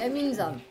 Emin Zan.